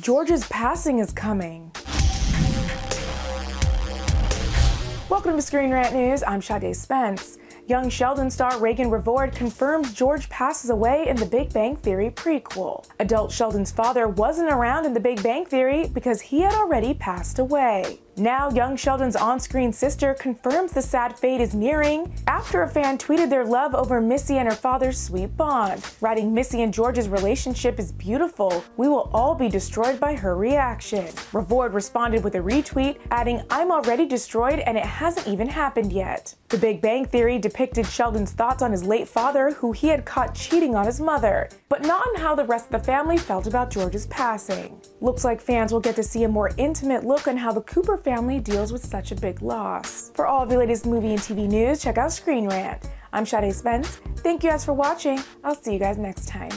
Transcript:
George's passing is coming. Welcome to Screen Rant News. I'm Sade Spence. Young Sheldon star Raegan Revord confirms George passes away in the Big Bang Theory prequel. Adult Sheldon's father wasn't around in the Big Bang Theory because he had already passed away. Now, young Sheldon's on screen sister confirms the sad fate is nearing after a fan tweeted their love over Missy and her father's sweet bond, writing Missy and George's relationship is beautiful. We will all be destroyed by her reaction. Revord responded with a retweet, adding, I'm already destroyed and it hasn't even happened yet. The Big Bang Theory depicted Sheldon's thoughts on his late father, who he had caught cheating on his mother, but not on how the rest of the family felt about George's passing. Looks like fans will get to see a more intimate look on how the Cooper family deals with such a big loss. For all of your latest movie and TV news, check out Screen Rant. I'm Sade Spence. Thank you guys for watching. I'll see you guys next time.